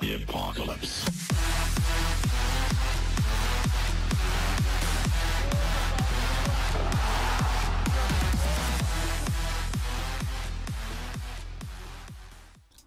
The apocalypse.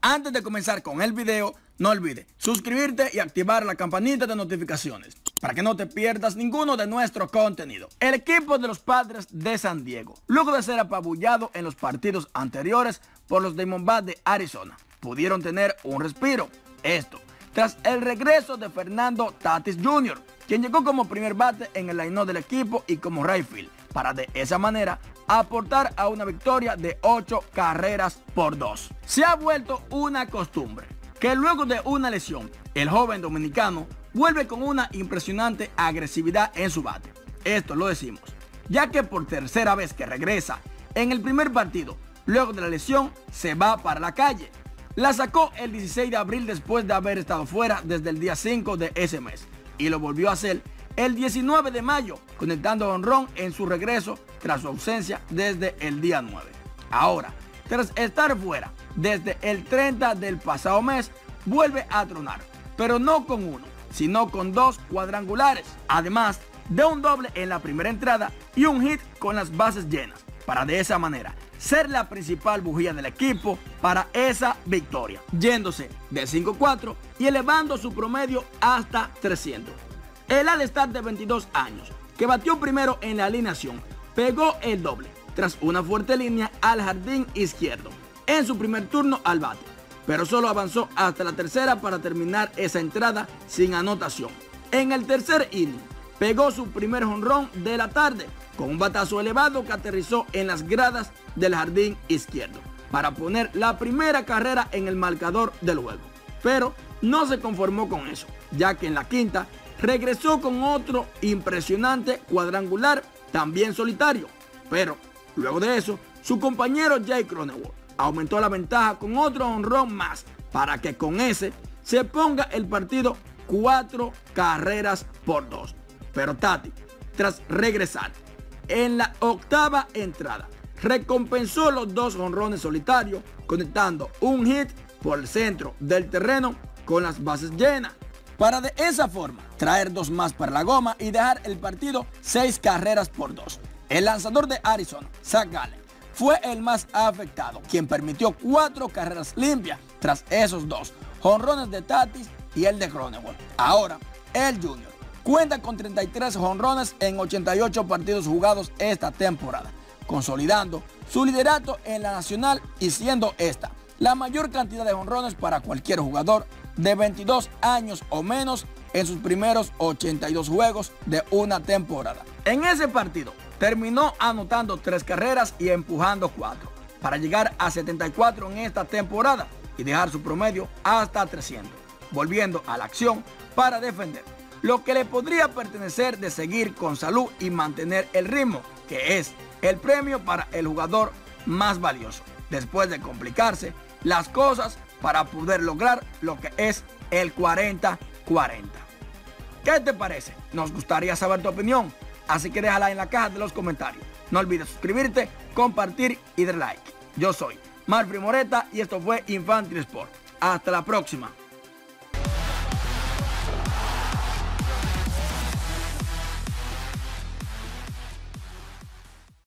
Antes de comenzar con el video, no olvides suscribirte y activar la campanita de notificaciones para que no te pierdas ninguno de nuestro contenido. El equipo de los Padres de San Diego, luego de ser apabullado en los partidos anteriores por los Diamondbacks de Arizona, pudieron tener un respiro. Esto tras el regreso de Fernando Tatis Jr., quien llegó como primer bate en el line del equipo y como right field, para de esa manera aportar a una victoria de 8 carreras por 2. Se ha vuelto una costumbre que luego de una lesión, el joven dominicano vuelve con una impresionante agresividad en su bate. Esto lo decimos, ya que por tercera vez que regresa en el primer partido, luego de la lesión, se va para la calle. La sacó el 16 de abril después de haber estado fuera desde el día 5 de ese mes y lo volvió a hacer el 19 de mayo, conectando honrón en su regreso tras su ausencia desde el día 9. Ahora, tras estar fuera desde el 30 del pasado mes, vuelve a tronar, pero no con uno, sino con dos cuadrangulares, además de un doble en la primera entrada y un hit con las bases llenas, para de esa manera ser la principal bujía del equipo para esa victoria, yéndose de 5-4 y elevando su promedio hasta 300. El All-Star de 22 años, que batió primero en la alineación, pegó el doble tras una fuerte línea al jardín izquierdo en su primer turno al bate, pero solo avanzó hasta la tercera para terminar esa entrada sin anotación. En el tercer inning, pegó su primer jonrón de la tarde con un batazo elevado que aterrizó en las gradas del jardín izquierdo para poner la primera carrera en el marcador del juego. Pero no se conformó con eso, ya que en la quinta regresó con otro impresionante cuadrangular, también solitario. Pero luego de eso, su compañero Jay Cronenworth aumentó la ventaja con otro honrón más para que con ese se ponga el partido cuatro carreras por dos. Pero Tati, tras regresar en la octava entrada, recompensó los dos honrones solitarios, conectando un hit por el centro del terreno con las bases llenas, para de esa forma traer dos más para la goma y dejar el partido seis carreras por dos. El lanzador de Arizona, Zach Gallen, fue el más afectado, quien permitió cuatro carreras limpias tras esos dos, honrones de Tatis y el de Cronenworth. Ahora, el Junior cuenta con 33 honrones en 88 partidos jugados esta temporada, consolidando su liderato en la nacional y siendo esta la mayor cantidad de honrones para cualquier jugador de 22 años o menos en sus primeros 82 juegos de una temporada. En ese partido terminó anotando tres carreras y empujando cuatro para llegar a 74 en esta temporada y dejar su promedio hasta 300, volviendo a la acción para defender lo que le podría pertenecer de seguir con salud y mantener el ritmo, que es el premio para el jugador más valioso, después de complicarse las cosas para poder lograr lo que es el 40-40. ¿Qué te parece? Nos gustaría saber tu opinión, así que déjala en la caja de los comentarios. No olvides suscribirte, compartir y dar like. Yo soy Marfri Moreta y esto fue Infantil Sport. Hasta la próxima.